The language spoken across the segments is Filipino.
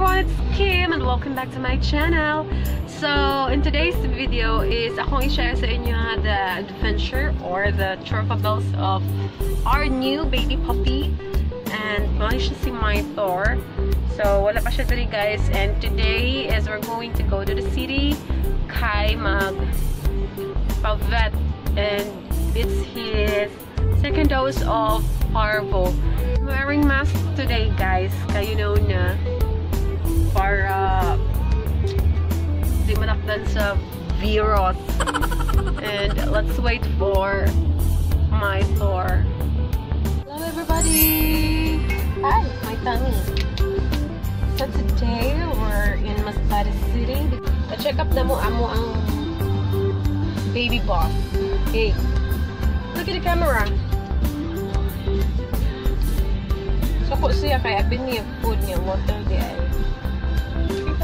everyone, it's Kim and welcome back to my channel. So, in today's video is akong i-share sa inyo the adventure or the travels of our new baby puppy. And mali siya si my Thor. So, wala pa siya today guys. And today is we're going to go to the city kay mag pavet and it's his second dose of parvo. I'm wearing mask today guys. Kayo know na para uh, di manakdan sa virus. and let's wait for my Thor. Hello everybody! Hi, my tummy. So today we're in Masbate City. Pa-check up na mo amo ang baby boss. Hey, look at the camera. So po siya kaya abin niya food niya, water di ay.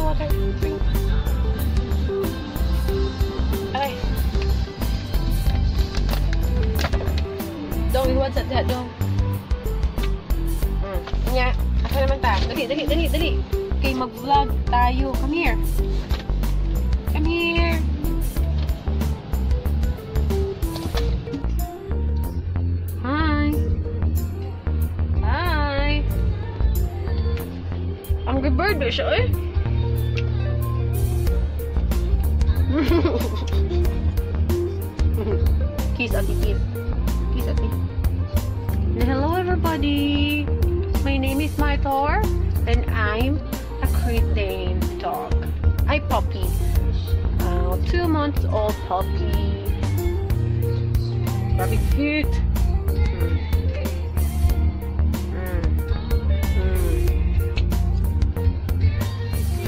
qua đây đây đâu đi qua giận thật đâu nha thôi em ăn tạm tới đi tới đi tới đi tới đi kỳ mộc vlog tayo come here come here I'm good bird, sure. Eh? kiss, kiss. Kiss. Hello, everybody. My name is My Thor, and I'm a Great Dane dog. I puppy. Uh, two months old puppy. Very cute.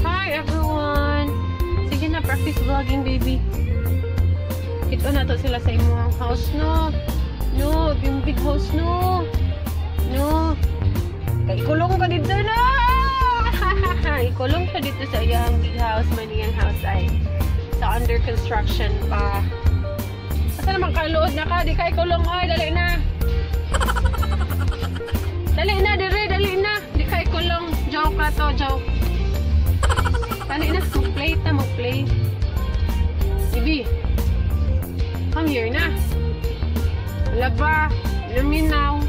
Hi, everyone. Sige na, practice vlogging, baby. Ito na to sila sa imong house, no? No, yung big house, no? No. Kay ikulong ka dito, no? ikulong ka dito sa iyang big house, maniyang house ay sa under construction pa. Asa naman kaluod na ka? Di ka ikulong, ay, dali na. dali na, dire, dali na. Di ka ikulong. Joke ka to, joke. Dali na, mag-play ta, mag-play. Bibi, come here na. Wala ba? Luminaw.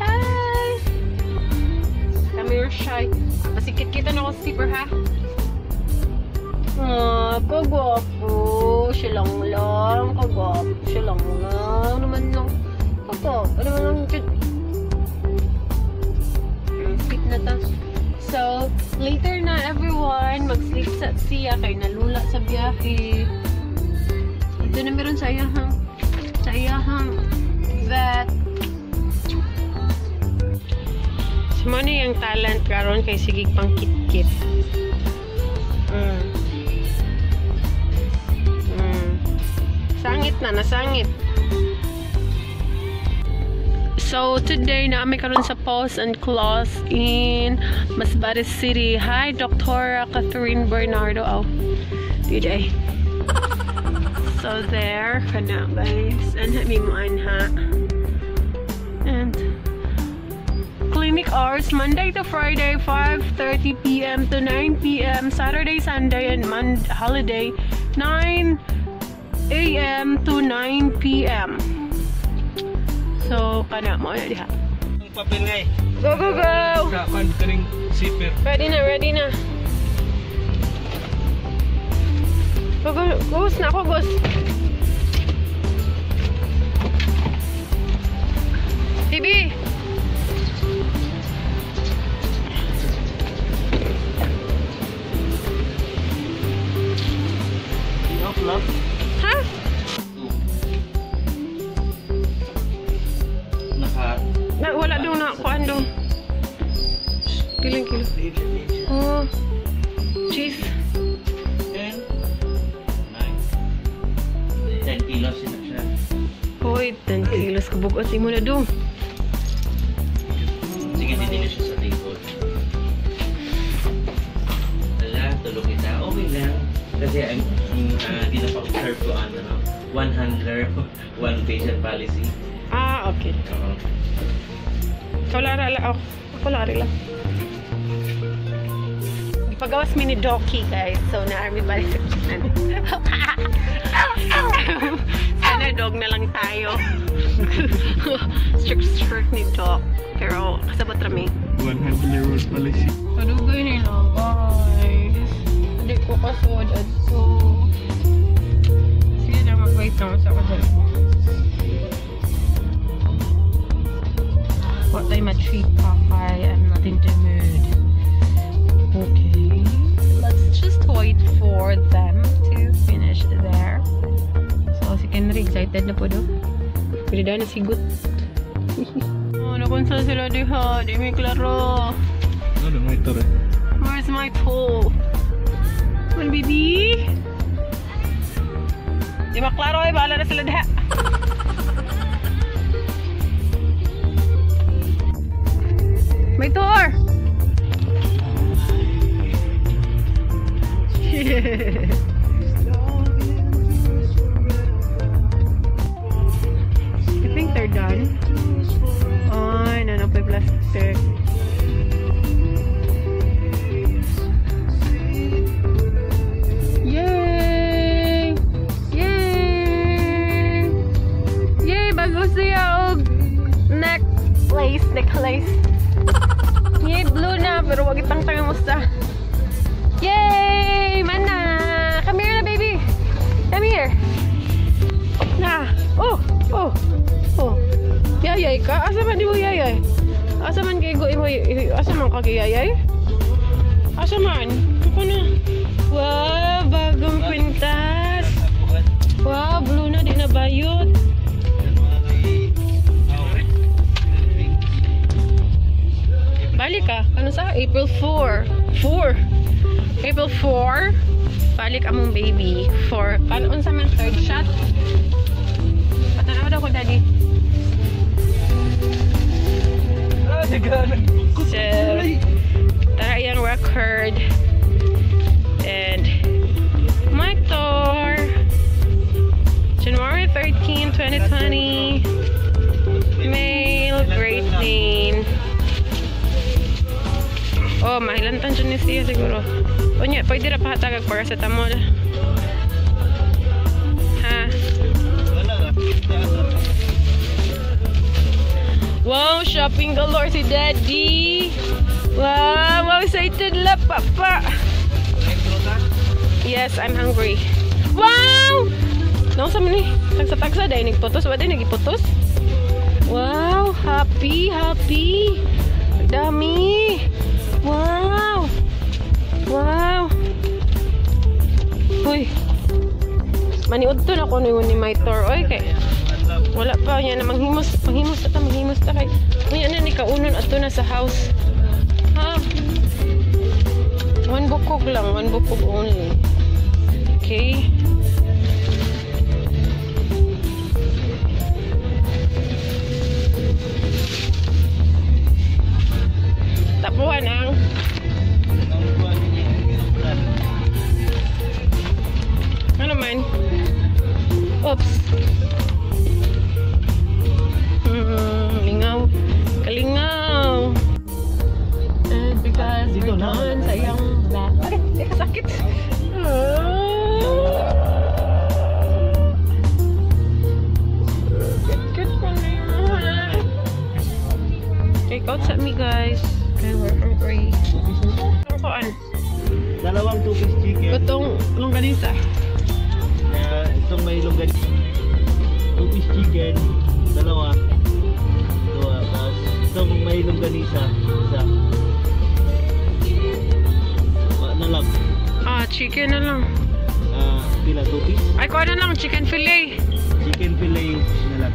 Hi! Come here, shy. Masikit kita na ako skipper, ha? Ah, kagwapo. Siya lang lang. Kagwapo. Siya lang. Naman lang. Kagwapo. Naman lang. Cute. Sweet na ta. So, later na everyone, mag-sleep sa siya kay nalula sa biyahe. Ito na meron sa iyahang sa iyahang vet. Sumano yung talent karon kay sigig pang kit-kit. Mm. Mm. Sangit na, nasangit. So, today na kami karon sa Paws and Claws in Masbate City. Hi, Dr. Catherine Bernardo. Oh, DJ. So, there. Kana, guys. And habi mo ha. And clinic hours Monday to Friday 5:30 p.m. to 9 p.m. Saturday, Sunday and Monday holiday 9 a.m. to 9 p.m. So kana mo na diha. Papel nga eh. Go go go. Kapan kaning zipper. Ready na, ready na. Go go, Gus na ako, Gus. Bibi. Lang. Kiling kilo. Oh. Cheese. Ten. Nine. Ten kilos na siya. Hoy, 10 kilos kabugot mo na daw. Sige, didili siya sa likod. Wala, tulog kita. Okay lang. Kasi ang uh, di na pa-observe ko ano, no? one handler, one patient policy. Ah, okay. Oo. Ikaw lara lang ako. Ako lari lang. Ipagawas mi ni Doki guys. So na army balik sa. Sana dog na lang tayo. strict strict ni Doc. Pero kasabot rami. 100 euros pala siya. Padugay nila guys. Pwede daw na sigot. oh, nakunsa sila diha. Di may klaro. Ano, may ito. Where's my tool? Well, baby? Di maklaro ay eh, bahala na sila diha. May tour! I they're done. Ay, nanap may plastic. Yay! Yay! Yay! Bago siya og necklace, necklace. Yay, blue na, pero wag itang tanga mo sa. Ka? Asa man di mo yayay? Asa man kay go imo asa man ka kay yayay? Asa man? Na. Wow, bagong kwintas. Wow, blue na, di na bayot. Balik ka. Ano sa? April 4. 4. April 4. Balik among baby. 4. Paano unsa man third shot? Patanaw daw ko, daddy. So, tara yung record. And, my tour. January 13, 2020. Male, Great Dane. Oh, mahilantan dyan ni siya siguro. O niya, pwede na pahatagag paracetamol. Ha? Wow, shopping galore si Daddy. Wow, wow, excited la, papa. Yes, I'm hungry. Wow! Nang sa man ni? Tagsa-tagsa, dahil nagputos. Wala din nagiputos. Wow, happy, happy. Dami. Wow. Wow. Uy. Maniud to na ko ni Maitor. Oy, wala pa niya na manghimos manghimos ta manghimos ta kay unya na ni kaunon ato na sa house. Ha? One bukog lang one bukog only. Okay chicken na lang. Ah, pila two-piece. Ay, kuha na lang. Chicken fillet. Chicken fillet na lang.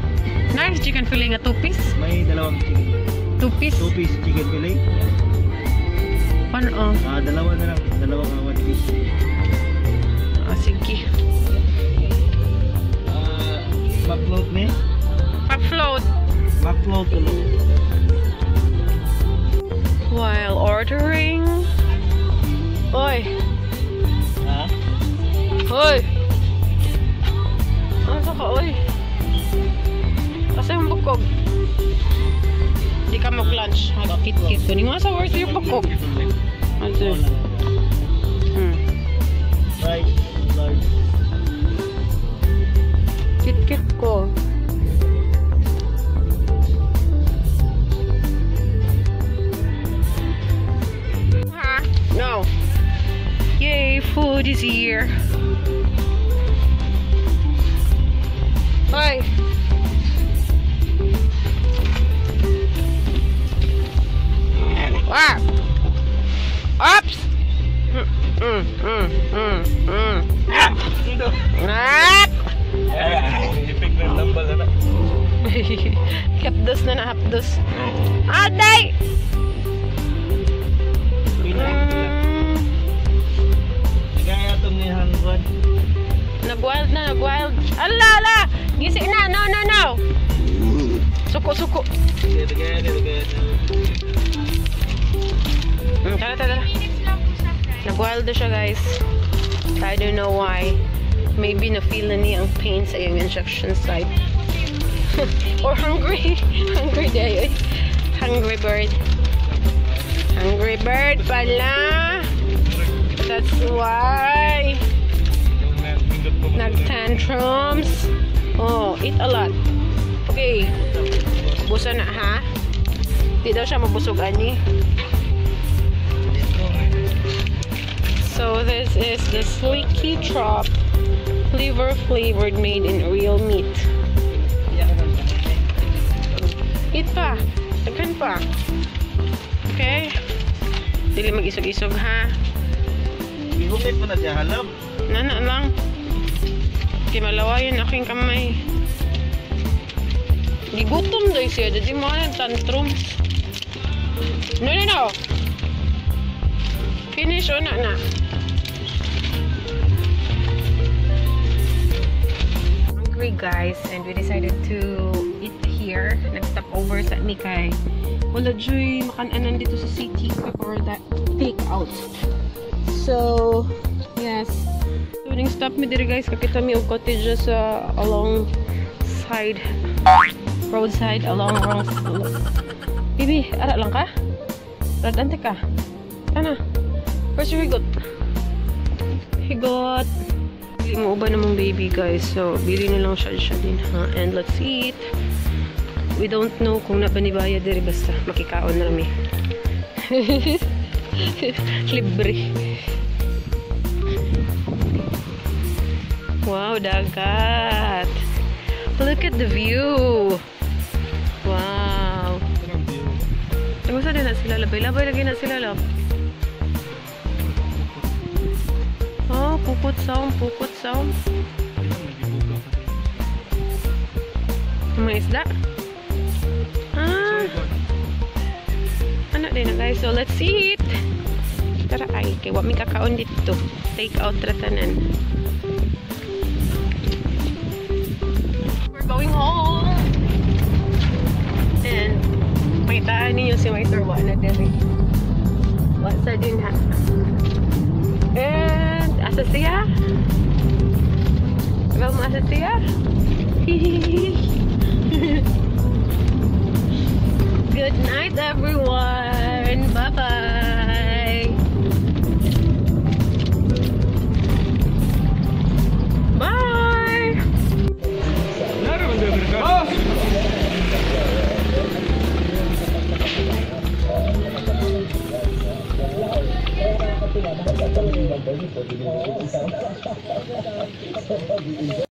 Nice chicken fillet nga two piece. May dalawang chicken. Two piece. Two-piece chicken fillet. One off. Ah, dalawa na lang. Dalawang uh, one piece. Ah, sige. Ah, mag-float ni? Pa-float. Mag-float ulo. While ordering. Oy. Oy. Ano ka, oy? Kasi yung bukog. Di ka mag-lunch. Haga kit-kit ko. Nga sa worth yung pakok. Ano? Hmm. Right. Large. Kit-kit ko. No. Yay, food is here. Ah! Ops! Kapdos na nakapdos. Aday! Kaya itong ni Hanwan. Nag-wild na, nag-wild. Ala, ala! Gising na, no, no, no! Suko, suko. Kaya, kaya, kaya, kaya. Tara, tara. Nag-wild na siya, guys. I don't know why. Maybe na-feel na niya ang pain sa iyong injection site. Or hungry. hungry day. Hungry bird. Hungry bird pala. That's why. Nag-tantrums. Oh, eat a lot. Okay. Busa na, ha? Di daw siya mabusog, ani. So this is the Slicky Trop liver flavored made in real meat. Eat pa. Daghan pa. Okay? Dili mag-isog-isog ha. Gihumit mo na siya halap. Nana lang. Kay malawayan aking kamay. Gigutom daw siya. Dadi mo na tantrums. No, no, no. Finish o na. Hungry guys and we decided to eat here. Nag-stop over sa Mikay. Wala joy makananan dito sa city or that take out. So, yes. So, ning stop mi diri guys, kakita mi og cottages sa along side roadside along wrong Bibi, ara lang ka? Radante ka? Ana? Where's your higot? Higot. Bili mo uba namang baby guys. So, bili na lang siya siya din ha. And let's eat. We don't know kung nabanibaya diri basta makikaon na kami. Libre. Wow, dagat. Look at the view. Wow. Gusto din na sila labay. Labay lagi na sila lab. Pukot sound, pukot sound. May isda? Ah, ano din na guys. So, let's eat. Tara ay, kay wa mi kakaon dito. Take out ratanan. We're going home. And makitaan ninyo si Maitor wa na diri. Wa sa din ha. And asesía. Vamos a asesía. Good night, everyone. Bye bye. 我就觉得你是智商。哈哈哈哈哈！